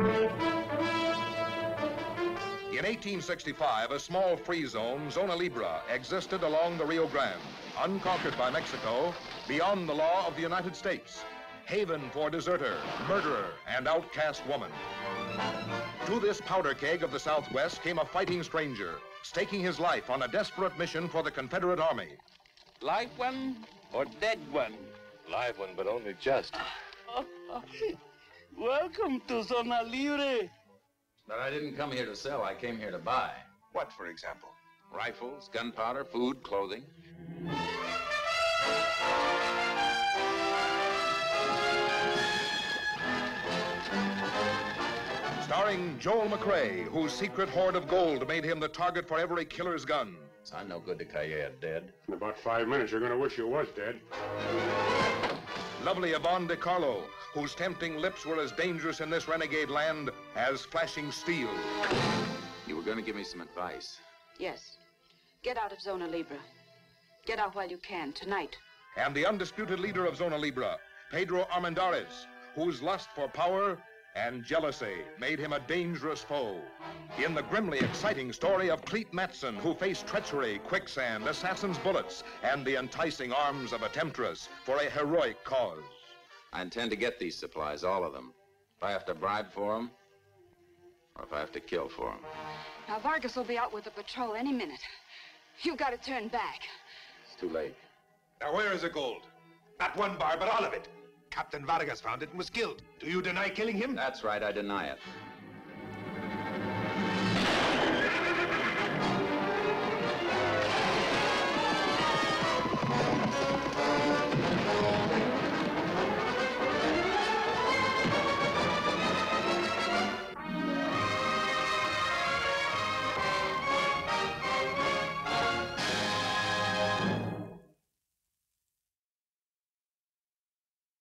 In 1865, a small free zone, Zona Libre, existed along the Rio Grande, unconquered by Mexico, beyond the law of the United States. Haven for deserter, murderer, and outcast woman. To this powder keg of the Southwest came a fighting stranger, staking his life on a desperate mission for the Confederate Army. Live one or dead one? Live one, but only just. Welcome to Zona Libre. But I didn't come here to sell, I came here to buy. What, for example? Rifles, gunpowder, food, clothing. Starring Joel McCrea, whose secret hoard of gold made him the target for every killer's gun. So I'm no good to Calleja dead. In about five minutes, you're going to wish you was dead. Lovely Yvonne De Carlo, whose tempting lips were as dangerous in this renegade land as flashing steel. You were going to give me some advice. Yes. Get out of Zona Libre. Get out while you can, tonight. And the undisputed leader of Zona Libre, Pedro Armendariz, whose lust for power and jealousy made him a dangerous foe. In the grimly exciting story of Clete Matson, who faced treachery, quicksand, assassin's bullets, and the enticing arms of a temptress for a heroic cause. I intend to get these supplies, all of them. If I have to bribe for them, or if I have to kill for them. Now, Vargas will be out with the patrol any minute. You've got to turn back. It's too late. Now, where is the gold? Not one bar, but all of it. Captain Vargas found it and was killed. Do you deny killing him? That's right, I deny it.